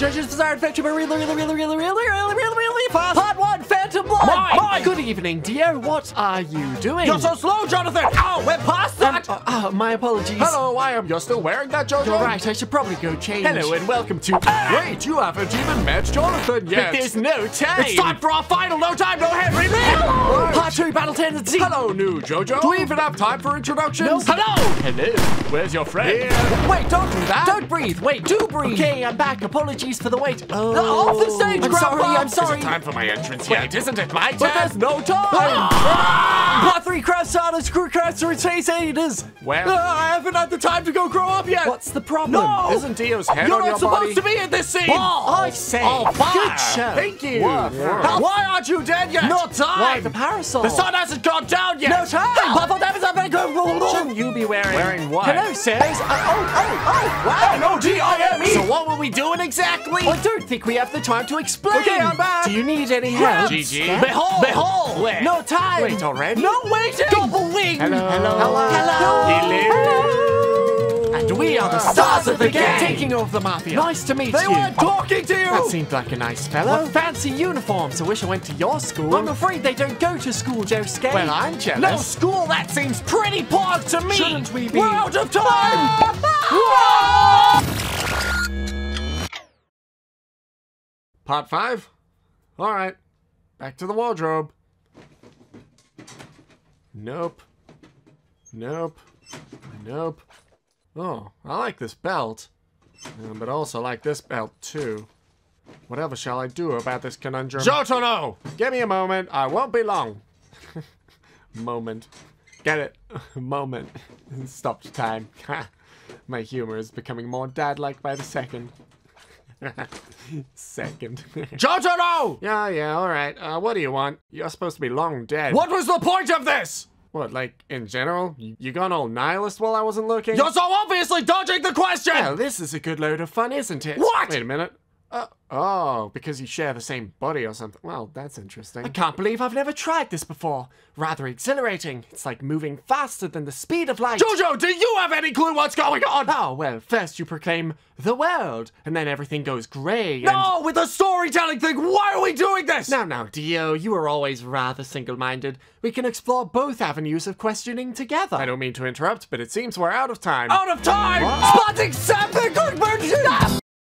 JoJo's Bizarre Adventure, but really, really, really, really, really, really, really, really fast. Part one, Phantom Blood. Mine. Mine. Good evening, dear. What are you doing? You're so slow, Jonathan! Ow, we're past that! Uh, uh, my apologies. Hello, I am. You're still wearing that, Jojo? You're right. I should probably go change. Hello and welcome to. Wait, you haven't even met Jonathan yet. There's no time. It's time for our final No Time No Henry Lee. Part two, Battle Tendency. Hello, new Jojo. Do we even have time for introductions? No. Hello. Hello. Where's your friend? Here. Wait, don't do that. Don't breathe. Wait, do breathe. Okay, I'm back. Apologies for the wait. Oh, off the stage, I'm Grandpa. sorry. I'm sorry. Is it time for my entrance yet? Isn't it my turn? But there's no time. Ah! Part three, Crash Starter, Screw Crash, or Chase Aiders. Well, uh, I haven't had the time to go grow up yet. What's the problem? No! Isn't Dio's head You're on not your supposed body? to be in this scene! I say. Oh, fire. Good show. Thank you! Wow. Why aren't you dead yet? Not time! Why the parasol? The sun hasn't gone down yet! No time. Shouldn't you be wearing? Wearing what? Hello, sirs. Uh, oh, oh, oh, wow. N-O-G-I-M-E! So what were we doing exactly? I don't think we have the time to explain. Okay, I'm back. Do you need any help? Gigi. Scat? Behold! Behold! Where? No time. Wait already? No waiting. Double wing! Hello. Hello! Hello. And we are the Stars of the game. Taking over the mafia. Nice to meet They you. They weren't talking to you! That seemed like a nice fellow. What fancy uniforms. I wish I went to your school. I'm afraid they don't go to school, Josuke. Well, I'm jealous. No school, that seems pretty pog to me. Shouldn't we be- We're out of time. Part five? Alright. Back to the wardrobe. Nope. Nope. Nope. Oh, I like this belt. Uh, but also like this belt too. Whatever shall I do about this conundrum? Jotono! Give me a moment. I won't be long. moment. Get it? moment. Stopped time. My humor is becoming more dad-like by the second. Second. Jotaro! Yeah, yeah, alright. Uh, what do you want? You're supposed to be long dead. What was the point of this? What, like, in general? You, you gone all nihilist while I wasn't looking? You're so obviously dodging the question! Well, this is a good load of fun, isn't it? What? Wait a minute. Uh, oh, because you share the same body or something. Well, that's interesting. I can't believe I've never tried this before. Rather exhilarating. It's like moving faster than the speed of light. Jojo, do you have any clue what's going on? Oh, well, first you proclaim the world, and then everything goes grey. No, with the storytelling thing, why are we doing this? Now, now, Dio, you are always rather single-minded. We can explore both avenues of questioning together. I don't mean to interrupt, but it seems we're out of time. Out of time! What? Spotting something! Good